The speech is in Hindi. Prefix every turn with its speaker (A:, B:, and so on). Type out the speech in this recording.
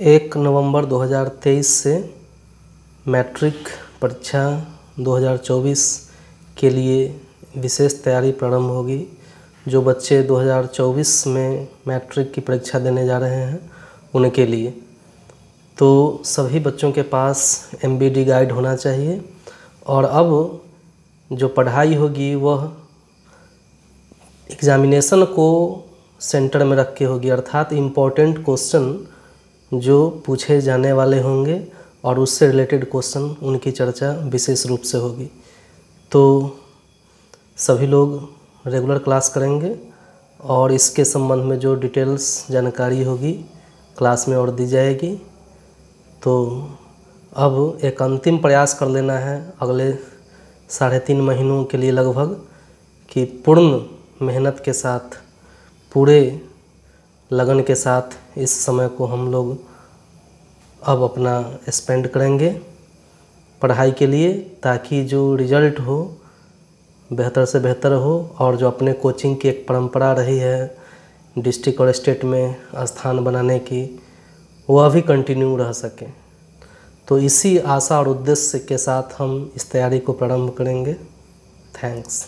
A: एक नवंबर 2023 से मैट्रिक परीक्षा 2024 के लिए विशेष तैयारी प्रारंभ होगी, जो बच्चे 2024 में मैट्रिक की परीक्षा देने जा रहे हैं उनके लिए। तो सभी बच्चों के पास एमबीडी गाइड होना चाहिए और अब जो पढ़ाई होगी वह एग्ज़ामिनेशन को सेंटर में रख के होगी। अर्थात इम्पोर्टेंट क्वेश्चन जो पूछे जाने वाले होंगे और उससे रिलेटेड क्वेश्चन उनकी चर्चा विशेष रूप से होगी। तो सभी लोग रेगुलर क्लास करेंगे और इसके संबंध में जो डिटेल्स जानकारी होगी क्लास में और दी जाएगी। तो अब एक अंतिम प्रयास कर लेना है अगले साढ़े तीन महीनों के लिए लगभग कि पूर्ण मेहनत के साथ पूरे लगन के साथ इस समय को हम लोग अब अपना स्पेंड करेंगे पढ़ाई के लिए ताकि जो रिज़ल्ट हो, बेहतर से बेहतर हो और जो अपने कोचिंग की एक परंपरा रही है डिस्ट्रिक्ट और स्टेट में स्थान बनाने की, वह भी कंटिन्यू रह सके। तो इसी आशा और उद्देश्य के साथ हम इस तैयारी को प्रारंभ करेंगे। थैंक्स